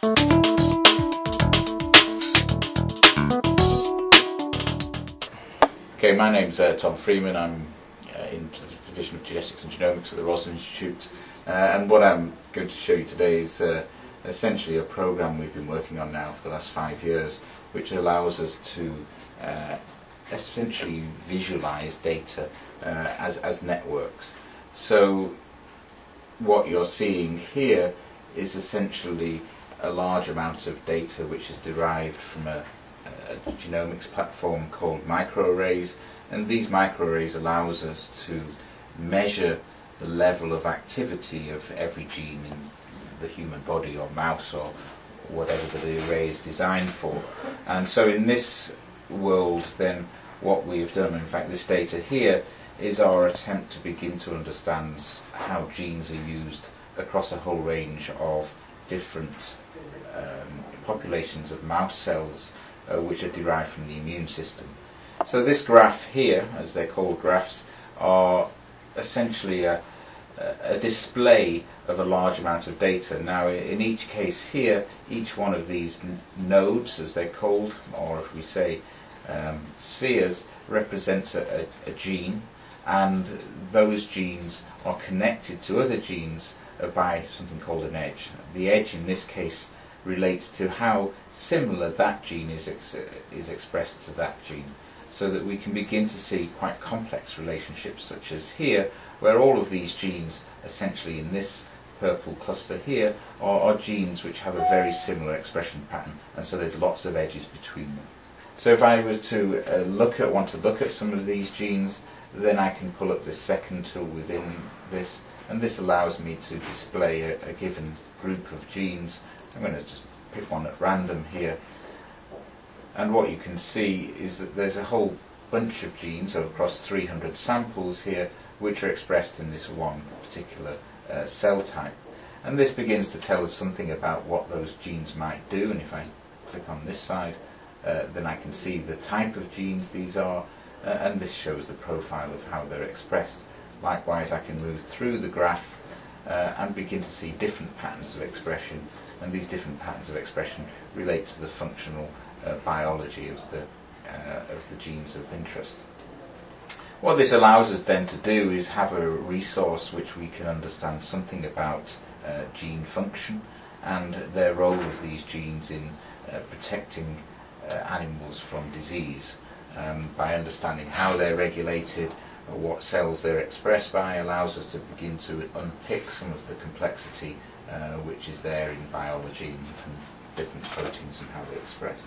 Okay, my name's uh, Tom Freeman. I'm uh, in the Division of Genetics and Genomics at the Roslin Institute. Uh, and what I'm going to show you today is uh, essentially a program we've been working on now for the last five years, which allows us to uh, essentially visualize data uh, as, as networks. So what you're seeing here is essentially a large amount of data which is derived from a a genomics platform called microarrays and these microarrays allows us to measure the level of activity of every gene in the human body or mouse or whatever the array is designed for. And so in this world then what we've done in fact this data here is our attempt to begin to understand how genes are used across a whole range of different populations of mouse cells uh, which are derived from the immune system. So this graph here, as they're called graphs, are essentially a, a display of a large amount of data. Now in each case here, each one of these nodes, as they're called, or if we say um, spheres, represents a, a, a, gene, and those genes are connected to other genes uh, by something called an edge. The edge in this case relates to how similar that gene is, ex is expressed to that gene so that we can begin to see quite complex relationships such as here where all of these genes essentially in this purple cluster here are, are genes which have a very similar expression pattern and so there's lots of edges between them. So if I was to uh, look at, want to look at some of these genes then I can pull up this second tool within this and this allows me to display a, a given group of genes I'm going to just pick one at random here. And what you can see is that there's a whole bunch of genes across 300 samples here which are expressed in this one particular uh, cell type. And this begins to tell us something about what those genes might do. And if I click on this side, uh, then I can see the type of genes these are, uh, and this shows the profile of how they're expressed. Likewise, I can move through the graph uh, and begin to see different patterns of expression and these different patterns of expression relate to the functional uh, biology of the, uh, of the genes of interest. What this allows us then to do is have a resource which we can understand something about uh, gene function and their role of these genes in uh, protecting animals from disease um, by understanding how they're regulated, or what cells they're expressed by allows us to begin to unpick some of the complexity uh, which is there in biology and, and different proteins and how they're expressed.